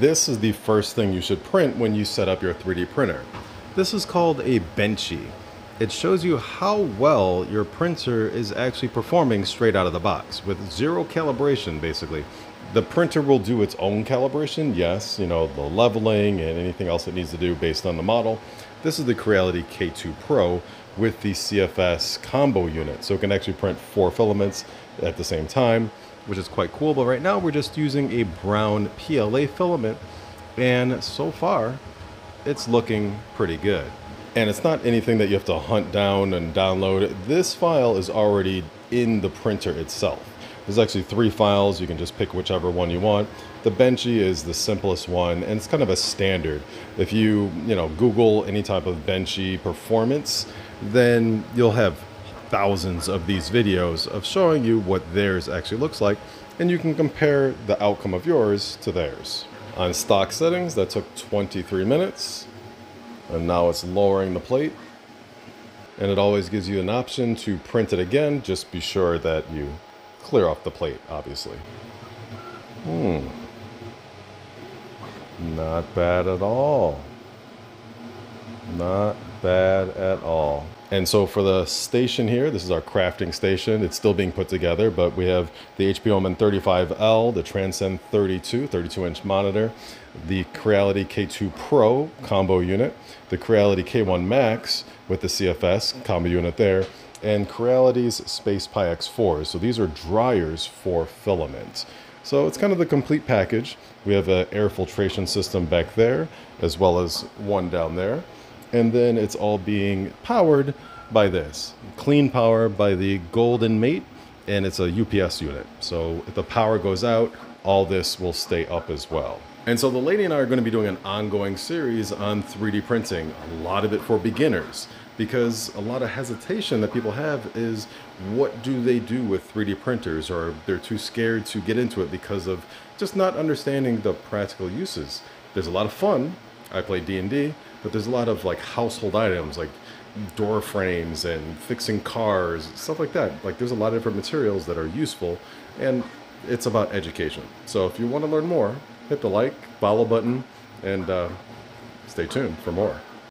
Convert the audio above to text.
this is the first thing you should print when you set up your 3D printer. This is called a Benchy. It shows you how well your printer is actually performing straight out of the box with zero calibration basically. The printer will do its own calibration, yes, you know, the leveling and anything else it needs to do based on the model. This is the Creality K2 Pro with the CFS combo unit. So it can actually print four filaments at the same time, which is quite cool. But right now we're just using a brown PLA filament and so far it's looking pretty good. And it's not anything that you have to hunt down and download. This file is already in the printer itself. There's actually three files. You can just pick whichever one you want. The Benchy is the simplest one, and it's kind of a standard. If you, you know, Google any type of Benchy performance, then you'll have thousands of these videos of showing you what theirs actually looks like, and you can compare the outcome of yours to theirs. On stock settings, that took 23 minutes, and now it's lowering the plate. And it always gives you an option to print it again. Just be sure that you clear off the plate, obviously. Hmm. Not bad at all. Not bad at all. And so for the station here, this is our crafting station. It's still being put together, but we have the HP Omen 35L, the Transcend 32, 32 inch monitor, the Creality K2 Pro combo unit, the Creality K1 Max with the CFS combo unit there, and Creality's Space Pi X4. So these are dryers for filament. So it's kind of the complete package. We have an air filtration system back there, as well as one down there and then it's all being powered by this clean power by the GoldenMate and it's a ups unit so if the power goes out all this will stay up as well and so the lady and i are going to be doing an ongoing series on 3d printing a lot of it for beginners because a lot of hesitation that people have is what do they do with 3d printers or they're too scared to get into it because of just not understanding the practical uses there's a lot of fun i play d&d but there's a lot of like household items like door frames and fixing cars, stuff like that. Like there's a lot of different materials that are useful and it's about education. So if you want to learn more, hit the like, follow button, and uh, stay tuned for more.